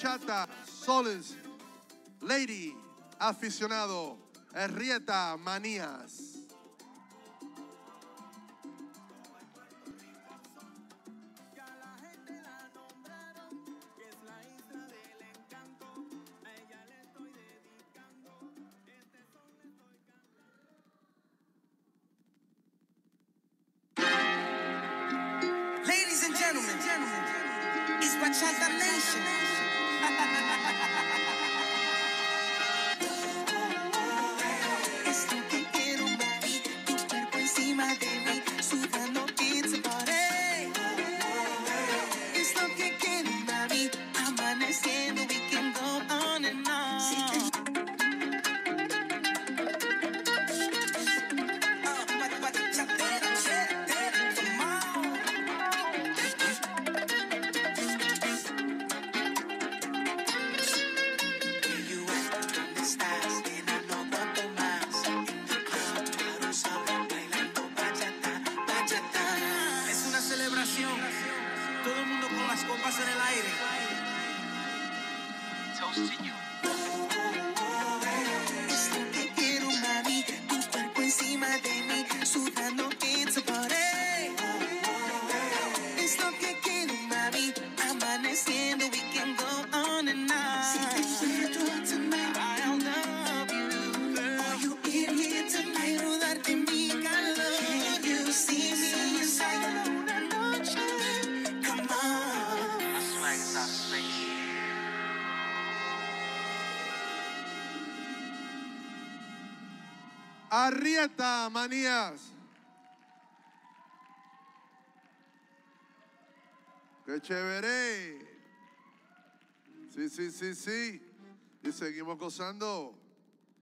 Chata, Soles, Lady, Aficionado, Herrieta, Manías. Ladies and gentlemen, it's Bachata Nation. It's las copas en el aire. Toasting este Quiero mami, tu cuerpo encima de mí, sudando Arrieta, manías. Qué chévere. Sí, sí, sí, sí. Y seguimos gozando.